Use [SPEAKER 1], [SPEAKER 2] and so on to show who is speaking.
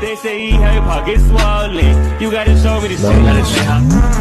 [SPEAKER 1] They say he had pockets swollen. You gotta show me the shit.